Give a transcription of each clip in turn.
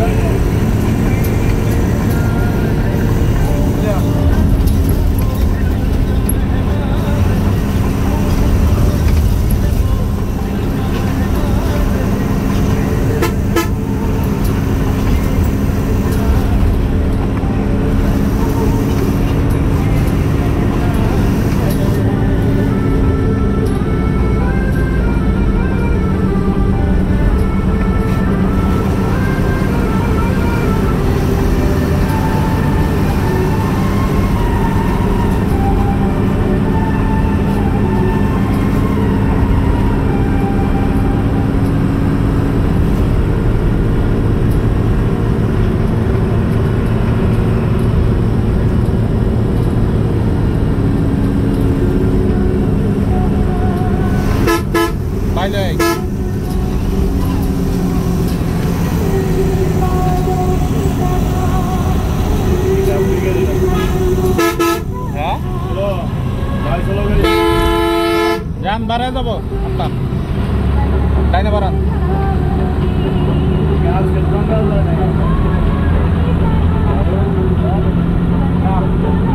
Thank you. যান যাব? যাব আপনার ডাইনে বাড়ান ডাইনে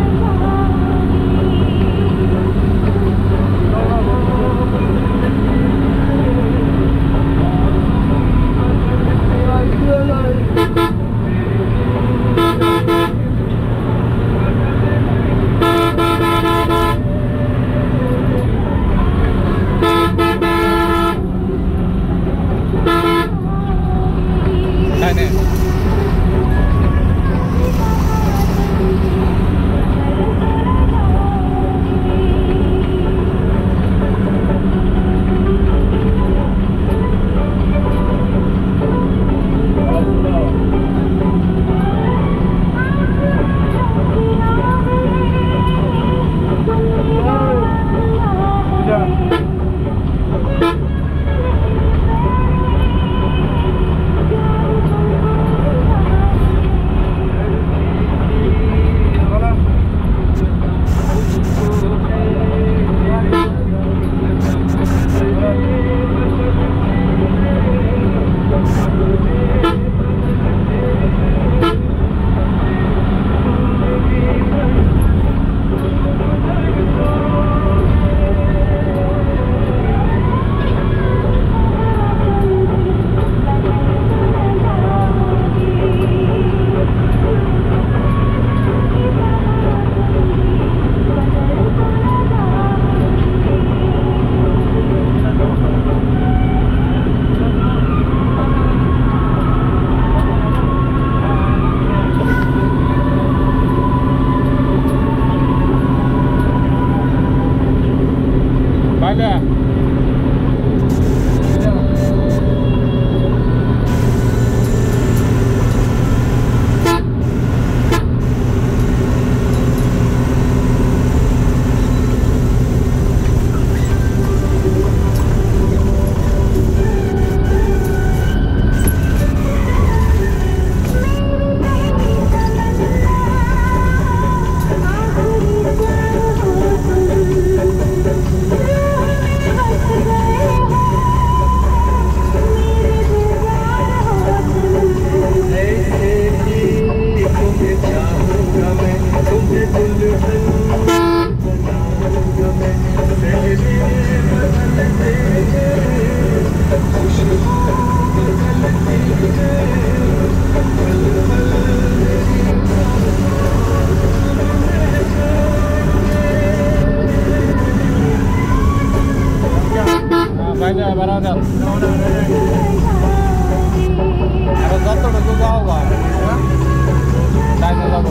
漂亮。那个高头的多高啊？单身那个。